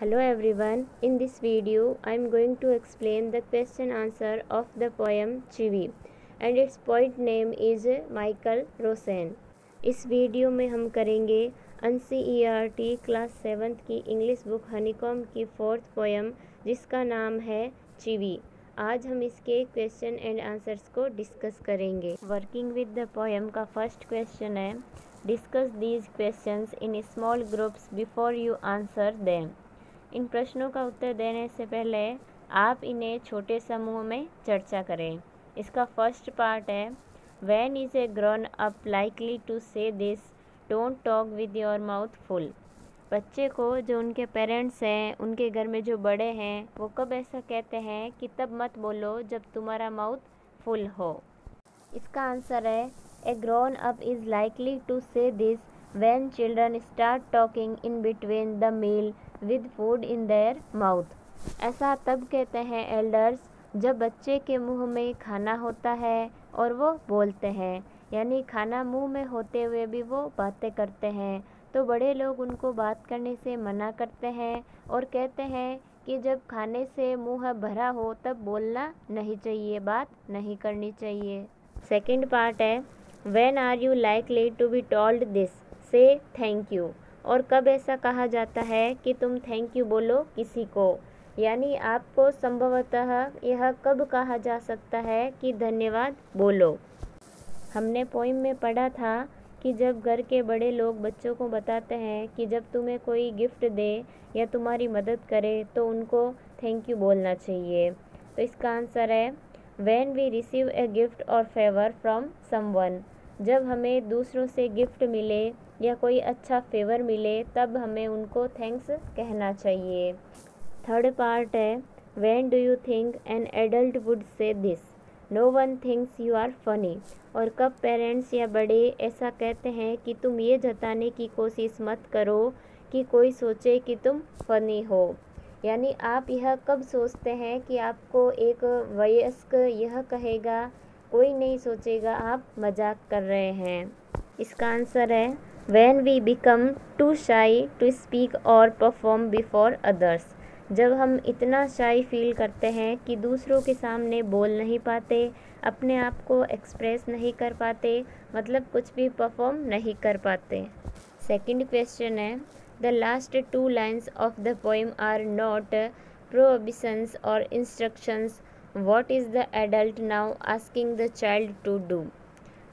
Hello everyone, in this video I am going to explain the question answer of the poem Chivi and its poet name is Michael Rosen. इस video में हम करेंगे N T class seventh की English book Honeycomb की fourth poem जिसका नाम है Chivvy आज हम इसके क्वेश्चन एंड आंसर्स को डिस्कस करेंगे. वर्किंग विद द पोएम का फ़र्स्ट क्वेश्चन है. Discuss these questions in small groups before you answer them इन प्रश्नों का उत्तर देने से पहले आप इन्हें छोटे समूह में चर्चा करें। इसका फ़र्स्ट पार्ट है when is a grown up likely to say this don't talk with your mouth full बच्चे को जो उनके पेरेंट्स हैं, उनके घर में जो बड़े हैं, वो कब ऐसा कहते हैं कि तब मत बोलो जब तुम्हारा माउथ फुल हो। इसका आंसर है a grown up is likely to say this when children start talking in between the meal with food in their mouth ऐसा तब कहते हैं एल्डर्स जब बच्चे के मुँह में खाना होता है और वो बोलते हैं, यानी खाना मुँह में होते हुए भी वो बातें करते हैं। तो बड़े लोग उनको बात करने से मना करते हैं और कहते हैं कि जब खाने से मुँह भरा हो तब बोलना नहीं चाहिए, बात नहीं करनी चाहिए। सेकंड पार्ट है when are you likely to be told this say thank you और कब ऐसा कहा जाता है कि तुम थैंक यू बोलो किसी को? यानी आपको संभवतः यह कब कहा जा सकता है कि धन्यवाद बोलो? हमने पोइम में पढ़ा था कि जब घर के बड़े लोग बच्चों को बताते हैं कि जब तुम्हें कोई गिफ्ट दे या तुम्हारी मदद करे तो उनको थैंक यू बोलना चाहिए। तो इसका आंसर है when we receive a gift और फेवर फ्रॉम समवन जब हमें दूसरों से गिफ्ट मिले या कोई अच्छा फेवर मिले, तब हमें उनको थैंक्स कहना चाहिए। थर्ड पार्ट है when do you think an adult would say this no one thinks you are funny और कब पेरेंट्स या बड़े ऐसा कहते हैं कि तुम ये जताने की कोशिश मत करो कि कोई सोचे कि तुम फ़नी हो। यानी आप यह कब सोचते हैं कि आपको एक वयस्क यह कहेगा, कोई नहीं सोचेगा, आप मज़ाक कर रहे हैं। इसका आंसर है when we become too shy to speak और परफॉर्म बिफोर अदर्स जब हम इतना शाई फील करते हैं कि दूसरों के सामने बोल नहीं पाते, अपने आप को एक्सप्रेस नहीं कर पाते मतलब कुछ भी परफॉर्म नहीं कर पाते। सेकंड क्वेश्चन है the last two lines of the poem are not prohibitions और instructions what is the adult now asking the child to do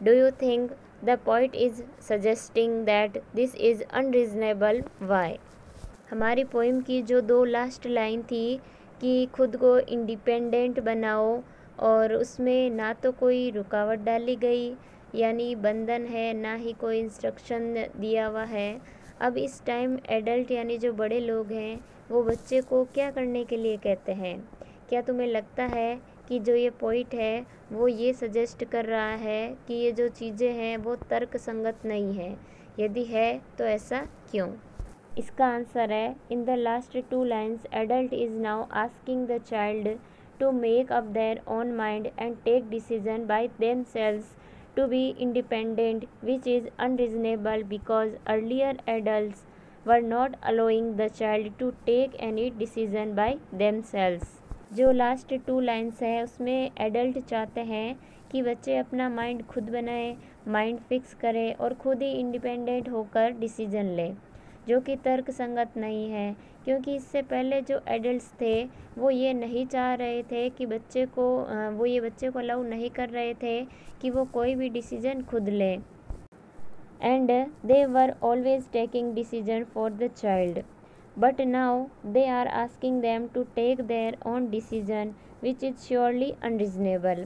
do you think the point is suggesting that this is unreasonable why हमारी poem की जो दो last line थी कि खुद को independent बनाओ और उसमें ना तो कोई रुकावट डाली गई, यानी बंधन है, ना ही कोई इंस्ट्रक्शन दिया हुआ है। अब इस टाइम एडल्ट यानी जो बड़े लोग हैं, वो बच्चे को क्या करने के लिए कहते हैं? क्या तुम्हें लगता है कि जो ये पॉइंट है, वो ये सजेस्ट कर रहा है कि ये जो चीज़ें हैं, वो तर्क संगत नहीं है। यदि है तो ऐसा क्यों? इसका आंसर है in the last two lines adult is now asking the child to make up their own mind and take decision by themselves to be independent which is unreasonable because earlier adult not allowing the child to take any decision by themselves जो last two lines है, उसमें adult चाहते हैं कि बच्चे अपना mind खुद बनाए माइंड फिक्स करें और खुद ही इंडिपेंडेंट होकर डिसीज़न ले, जो कि तर्क संगत नहीं है। क्योंकि इससे पहले जो एडल्ट्स थे, वो ये नहीं चाह रहे थे कि बच्चे को वो ये बच्चे को अलाउ नहीं कर रहे थे कि वो कोई भी डिसीज़न खुद ले। And they were always taking decision for the child but now they are asking them to take their own decision, which is surely unreasonable.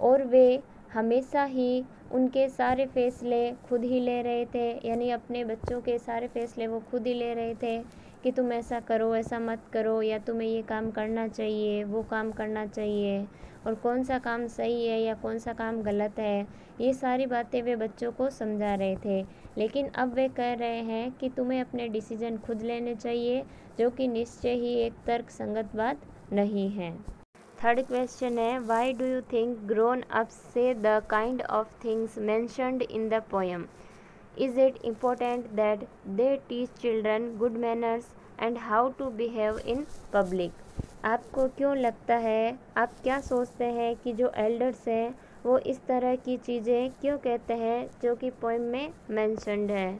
और वे हमेशा ही उनके सारे फैसले खुद ही ले रहे थे, यानी अपने बच्चों के सारे फैसले वो खुद ही ले रहे थे कि तुम ऐसा करो, ऐसा मत करो, या तुम्हें ये काम करना चाहिए, वो काम करना चाहिए। और कौन सा काम सही है या कौन सा काम गलत है? ये सारी बातें वे बच्चों को समझा रहे थे। लेकिन अब वे कह रहे हैं कि तुम्हें अपने डिसीज़न खुद लेने चाहिए, जो कि निश्चय ही एक तर्क संगत बात नहीं है। थर्ड क्वेश्चन है why do you think grown up say the kind of things mentioned in the poem is it important that they teach children good manners and how to behave in public आपको क्यों लगता है? आप क्या सोचते हैं कि जो एल्डर्स हैं वो इस तरह की चीज़ें क्यों कहते हैं जो कि पोइम में मैंशनड है?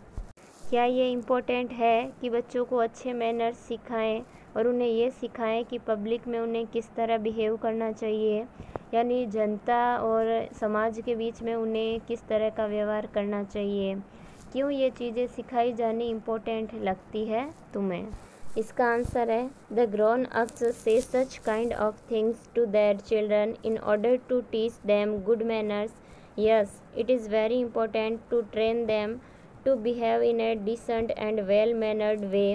क्या ये इम्पोर्टेंट है कि बच्चों को अच्छे मैनर्स सिखाएँ और उन्हें ये सिखाएँ कि पब्लिक में उन्हें किस तरह बिहेव करना चाहिए? यानी जनता और समाज के बीच में उन्हें किस तरह का व्यवहार करना चाहिए? क्यों ये चीज़ें सिखाई जानी इम्पोर्टेंट लगती है तुम्हें? इसका आंसर है, the grown ups say such kind of things to their children in order to teach them good manners yes it is very important to train them to behave in a decent and well mannered way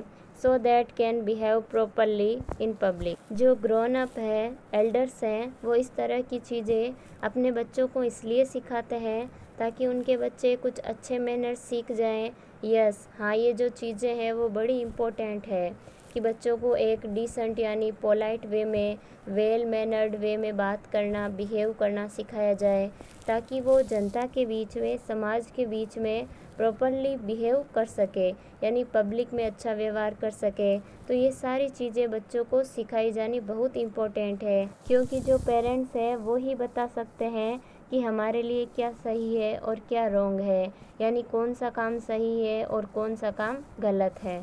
so that can behave properly in public जो grown up है elders हैं, वो इस तरह की चीज़ें अपने बच्चों को इसलिए सिखाते हैं ताकि उनके बच्चे कुछ अच्छे मैनर्स सीख जाएँ। यस हाँ ये जो चीज़ें हैं वो बड़ी इम्पोर्टेंट है कि बच्चों को एक डिसेंट यानी पोलाइट वे में वेल मैनर्ड वे में बात करना बिहेव करना सिखाया जाए, ताकि वो जनता के बीच में, समाज के बीच में प्रॉपरली बिहेव कर सके, यानी पब्लिक में अच्छा व्यवहार कर सके। तो ये सारी चीज़ें बच्चों को सिखाई जानी बहुत इम्पोर्टेंट है, क्योंकि जो पेरेंट्स हैं वो ही बता सकते हैं कि हमारे लिए क्या सही है और क्या रॉन्ग है, यानी कौन सा काम सही है और कौन सा काम गलत है।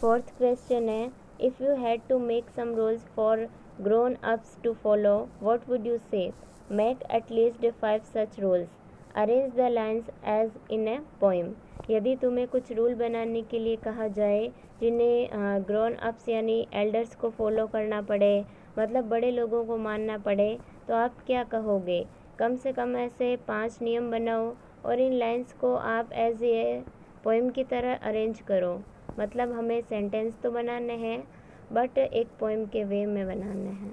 फोर्थ क्वेश्चन है if you had to make some rules for grown ups to follow what would you say make at least five such rules arrange the lines as in a poem यदि तुम्हें कुछ rule बनाने के लिए कहा जाए, जिन्हें ग्रोन अप्स यानी एल्डर्स को फॉलो करना पड़े मतलब बड़े लोगों को मानना पड़े तो आप क्या कहोगे? कम से कम ऐसे पाँच नियम बनाओ और इन लाइंस को आप एज ए पोइम की तरह अरेंज करो। मतलब हमें सेंटेंस तो बनाने हैं बट एक पोइम के वे में बनाने हैं।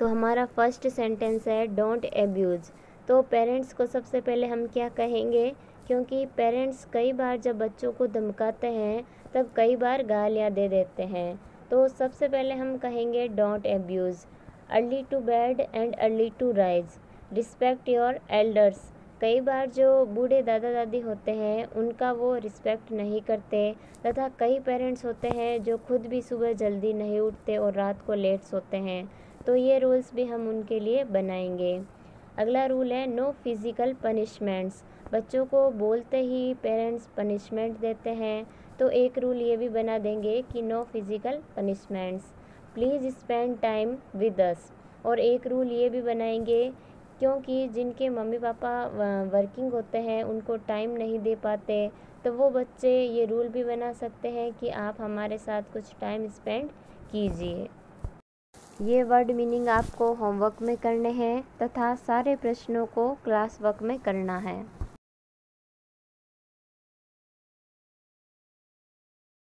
तो हमारा फ़र्स्ट सेंटेंस है डोंट एब्यूज़ तो पेरेंट्स को सबसे पहले हम क्या कहेंगे? क्योंकि पेरेंट्स कई बार जब बच्चों को धमकाते हैं, तब कई बार गालियाँ दे देते हैं। तो सबसे पहले हम कहेंगे don't abuse early to bed and early to rise respect your elders कई बार जो बूढ़े दादा दादी होते हैं, उनका वो रिस्पेक्ट नहीं करते, तथा कई पेरेंट्स होते हैं जो खुद भी सुबह जल्दी नहीं उठते और रात को लेट सोते हैं। तो ये रूल्स भी हम उनके लिए बनाएँगे। अगला रूल है नो फ़िज़िकल पनिशमेंट्स बच्चों को बोलते ही पेरेंट्स पनिशमेंट देते हैं। तो एक रूल ये भी बना देंगे कि no physical punishments please spend time with us और एक रूल ये भी बनाएँगे क्योंकि जिनके मम्मी पापा वर्किंग होते हैं, उनको टाइम नहीं दे पाते तो वो बच्चे ये रूल भी बना सकते हैं कि आप हमारे साथ कुछ टाइम स्पेंड कीजिए। ये वर्ड मीनिंग आपको होमवर्क में करने हैं तथा सारे प्रश्नों को क्लास वर्क में करना है।